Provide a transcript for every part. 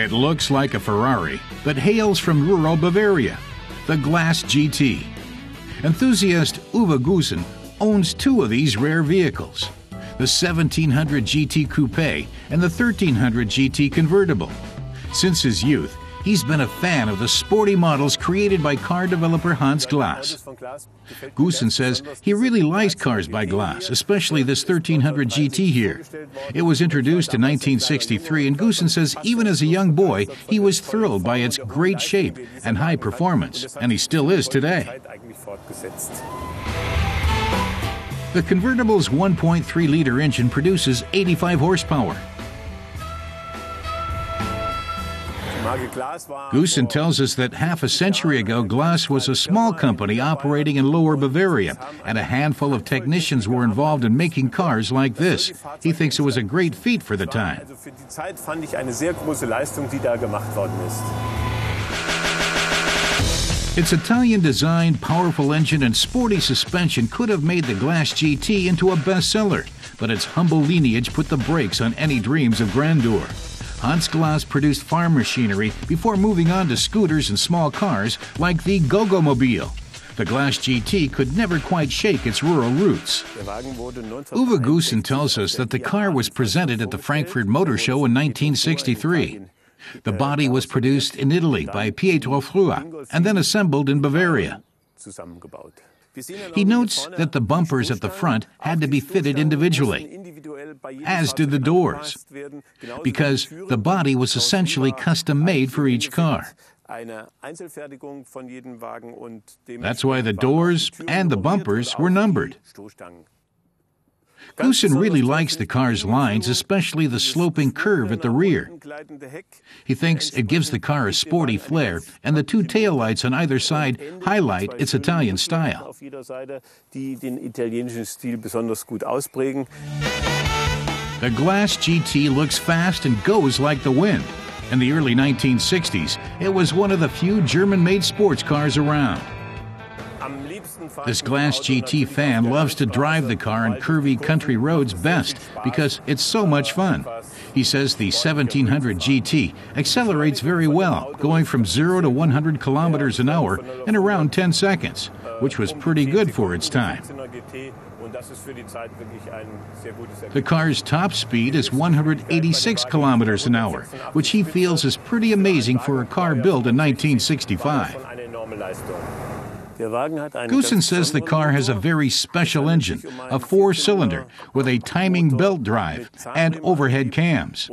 It looks like a Ferrari, but hails from rural Bavaria, the Glas GT. Enthusiast Uwe Gusen owns two of these rare vehicles the 1700 GT Coupe and the 1300 GT Convertible. Since his youth, He's been a fan of the sporty models created by car developer Hans Glas. Gusen says he really likes cars by Glas, especially this 1300 GT here. It was introduced in 1963, and Gusen says even as a young boy, he was thrilled by its great shape and high performance, and he still is today. The convertible's 1.3 liter engine produces 85 horsepower Gusen tells us that half a century ago, Glas was a small company operating in Lower Bavaria, and a handful of technicians were involved in making cars like this. He thinks it was a great feat for the time. Its Italian designed, powerful engine and sporty suspension could have made the Glas GT into a bestseller, but its humble lineage put the brakes on any dreams of grandeur. Hans Glas produced farm machinery before moving on to scooters and small cars like the Goggomobil. The Glas GT could never quite shake its rural roots. Uwe Gusen tells us that the car was presented at the Frankfurt Motor Show in 1963. The body was produced in Italy by Pietro Frua and then assembled in Bavaria. He notes that the bumpers at the front had to be fitted individually, as did the doors, because the body was essentially custom made for each car. That's why the doors and the bumpers were numbered. Gusen really likes the car's lines, especially the sloping curve at the rear. He thinks it gives the car a sporty flair, and the two taillights on either side highlight its Italian style. The Glas GT looks fast and goes like the wind. In the early 1960s, it was one of the few German made sports cars around. This Glas GT fan loves to drive the car on curvy country roads best because it's so much fun. He says the 1700 GT accelerates very well, going from 0 to 100 kilometers an hour in around 10 seconds, which was pretty good for its time. The car's top speed is 186 kilometers an hour, which he feels is pretty amazing for a car built in 1965. Gusen says the car has a very special engine, a four cylinder with a timing belt drive and overhead cams.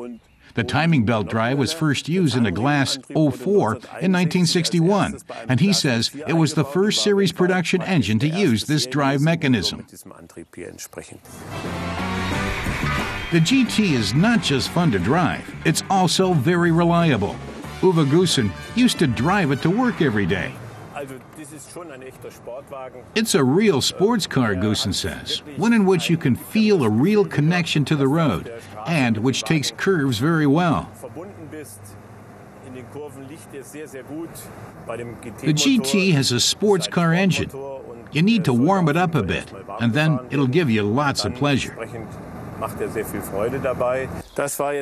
The timing belt drive was first used in oh the Glas 04 in 1961, and he says it was the first series production engine to use this drive mechanism. The GT is not just fun to drive, it's also very reliable. Uwe Gusen used to drive it to work every day. It's a real sports car, Gusen says, one in which you can feel a real connection to the road and which takes curves very well. The GT has a sports car engine. You need to warm it up a bit, and then it'll give you lots of pleasure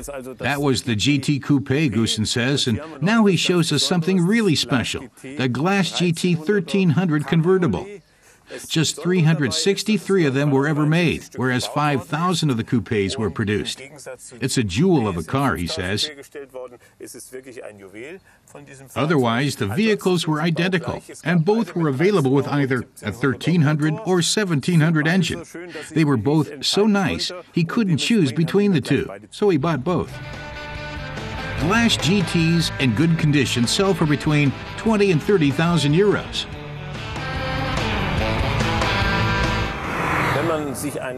er That was the GT Coupe, Gusen says, and now he shows us something really special the Glas GT 1300 convertible. Just 363 of them were ever made, whereas 5,000 of the coupes were produced. It's a jewel of a car, he says. Otherwise, the vehicles were identical, and both were available with either a 1300 or 1700 engine. They were both so nice, he couldn't choose between the two, so he bought both. Glas GTs in good condition sell for between 20 and 30,000 euros.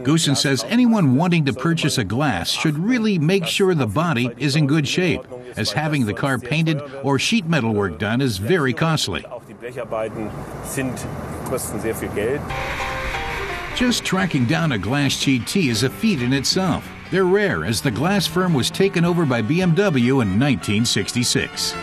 Gusen says anyone wanting to purchase a glass should really make sure the body is in good shape, as having the car painted or sheet metal work done is very costly. Just tracking down a Glas GT is a feat in itself. They're rare as the glass firm was taken over by BMW in 1966.